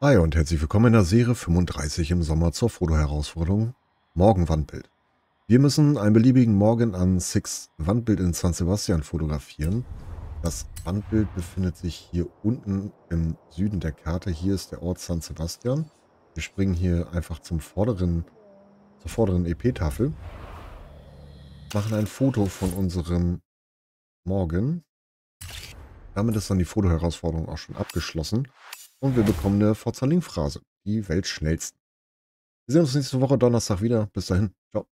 Hi und herzlich willkommen in der Serie 35 im Sommer zur Fotoherausforderung Morgenwandbild. Wir müssen einen beliebigen Morgen an Six Wandbild in San Sebastian fotografieren. Das Wandbild befindet sich hier unten im Süden der Karte. Hier ist der Ort San Sebastian. Wir springen hier einfach zum vorderen, zur vorderen EP-Tafel. Machen ein Foto von unserem Morgen. Damit ist dann die Fotoherausforderung auch schon abgeschlossen. Und wir bekommen eine Forza Link-Phrase. Die Welt schnellsten. Wir sehen uns nächste Woche Donnerstag wieder. Bis dahin. Ciao.